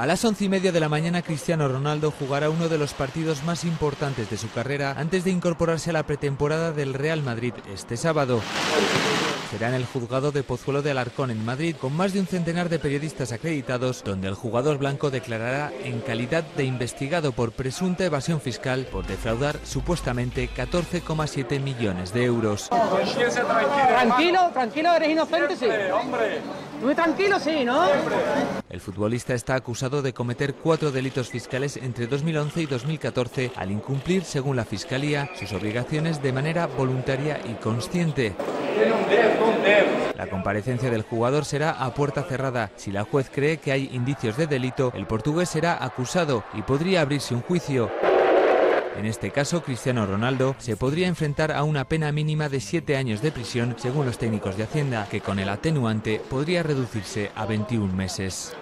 A las once y media de la mañana, Cristiano Ronaldo jugará uno de los partidos más importantes de su carrera antes de incorporarse a la pretemporada del Real Madrid este sábado. Será en el juzgado de Pozuelo de Alarcón en Madrid, con más de un centenar de periodistas acreditados, donde el jugador blanco declarará en calidad de investigado por presunta evasión fiscal por defraudar supuestamente 14,7 millones de euros. Tranquilo, tranquilo, eres inocente, sí. Muy tranquilo, sí, ¿no? El futbolista está acusado de cometer cuatro delitos fiscales entre 2011 y 2014 al incumplir, según la Fiscalía, sus obligaciones de manera voluntaria y consciente. La comparecencia del jugador será a puerta cerrada. Si la juez cree que hay indicios de delito, el portugués será acusado y podría abrirse un juicio. En este caso, Cristiano Ronaldo se podría enfrentar a una pena mínima de siete años de prisión, según los técnicos de Hacienda, que con el atenuante podría reducirse a 21 meses.